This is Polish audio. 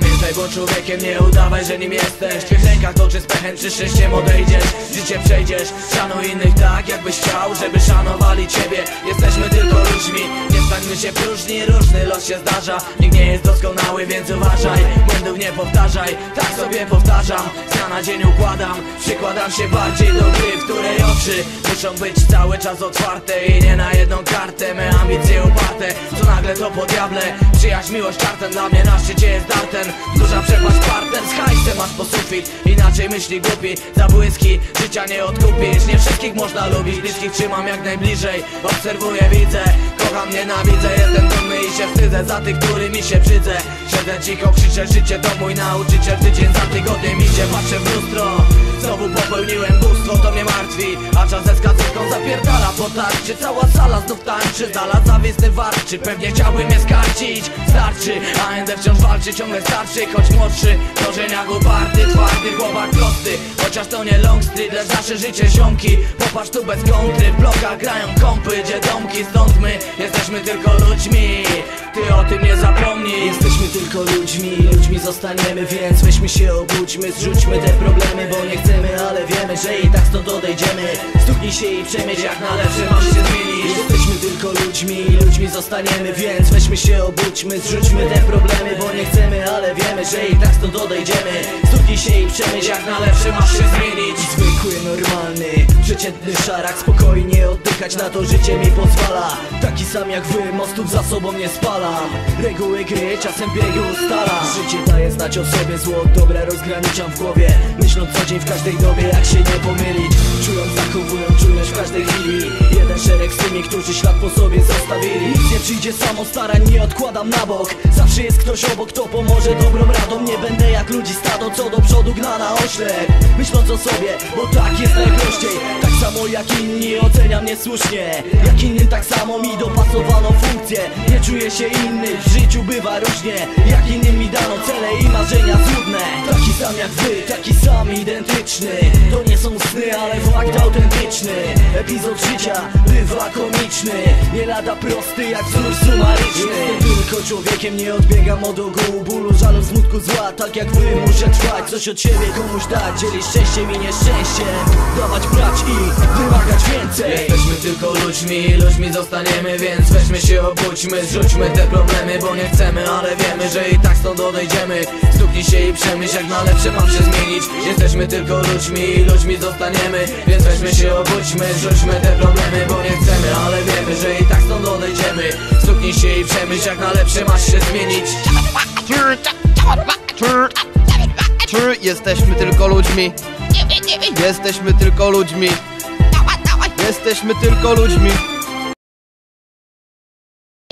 Pamiętaj, bo człowiekiem nie udawaj, że nim jesteś. W twych rękach to czy z pechem, czy szczęściem odejdziesz Życie przejdziesz, szanuj innych tak, jakbyś chciał Żeby szanowali ciebie, jesteśmy tylko ludźmi Nie stańmy się próżni, różny los się zdarza. Nikt nie jest doskonały, więc uważaj Błędów nie powtarzaj, tak sobie powtarzam dnia na dzień układam, przykładam się bardziej do gry W której oczy. Muszą być cały czas otwarte I nie na jedną kartę, me ambicje uparte Co nagle to po diable, przyjaźń, miłość karten Dla mnie na szczycie jest darten, duża przepaść partner Z hajsem masz po sufit, inaczej myśli głupi Zabłyski, życia nie odkupisz. Nie wszystkich można lubić, bliskich trzymam jak najbliżej. Obserwuję, widzę, kocham, nienawidzę. Jestem dumny i się wstydzę za tych, którymi się brzydzę Siedzę cicho, krzyczę, życie to mój nauczyciel Tydzień za tygodniem idzie, patrzę w lustro. Znowu popełniłem bóstwo, to mnie martwi A czas ze skazówką zapierdala. Po tarczy Cała sala znów tańczy, dala zawisny warczy Pewnie chciałby mnie skarcić, starczy A ND wciąż walczy, ciągle starczy Choć młodszy, korzeniak uparty Twardy chłopak prosty, chociaż to nie long street Lecz nasze życie ziomki, popatrz tu bez kontry W blokach grają kompy, gdzie domki Stąd my jesteśmy tylko ludźmi Ty o tym nie zapomnij. Jesteśmy tylko ludźmi, ludźmi zostaniemy, więc weźmy się obudźmy Zrzućmy te problemy, bo nie chcemy, ale wiemy, że i tak stąd odejdziemy Stuknij się i przemyć jak na lepsze masz się zmienić Jesteśmy tylko ludźmi, ludźmi zostaniemy, więc weźmy się obudźmy Zrzućmy te problemy, bo nie chcemy, ale wiemy, że i tak stąd odejdziemy. Stuknij się i przemyć jak na lepsze masz się zmienić. Zwykły, normalny, przeciętny szarak Spokojnie oddychać na to życie mi pozwala. Taki sam jak wy, mostów za sobą nie spalam. Reguły gry czasem biegu ustalam. Życie daje znać o sobie, zło dobre rozgraniczam w głowie. Myśląc co dzień w każdej dobie jak się nie pomylić. Czując zachowując którzy ślad po sobie zostawili. Nic nie przyjdzie samo, starań nie odkładam na bok. Zawsze jest ktoś obok, kto pomoże dobrą radą. Nie będę jak ludzi stado, co do przodu gna na oślep Myśląc o sobie, bo tak jest najprościej. Tak samo jak inni oceniam mnie słusznie. Jak innym tak samo mi dopasowano funkcję. Nie czuję się inny, w życiu bywa różnie. Jak innym mi dano cele i marzenia złudne. Taki sam jak wy, taki sam identyczny. To nie są sny, ale fakt autentyczny. Epizod życia bywa komiczny. Nie lada prosty jak wzór sumaryczny. Jestem tylko człowiekiem, nie odbiegam od ogółu Bólu, żalu, smutku, zła, tak jak wy muszę trwać. Coś od siebie komuś dać, dzielić szczęściem i nieszczęściem Dawać, brać i wymagać więcej. Jesteśmy tylko ludźmi, ludźmi zostaniemy, więc weźmy się obudźmy Zrzućmy te problemy, bo nie chcemy, ale wiemy, że i tak stąd odejdziemy. Stuknij się i przemyśl, jak na lepsze mam się zmienić. Jesteśmy tylko ludźmi, ludźmi zostaniemy, więc weźmy się obudźmy Zrzućmy te problemy, bo nie chcemy, ale wiemy, że i tak stąd odejdziemy. Stuknij się i przemyśl, jak na lepsze masz się zmienić. Jesteśmy tylko ludźmi? Jesteśmy tylko ludźmi. Jesteśmy tylko ludźmi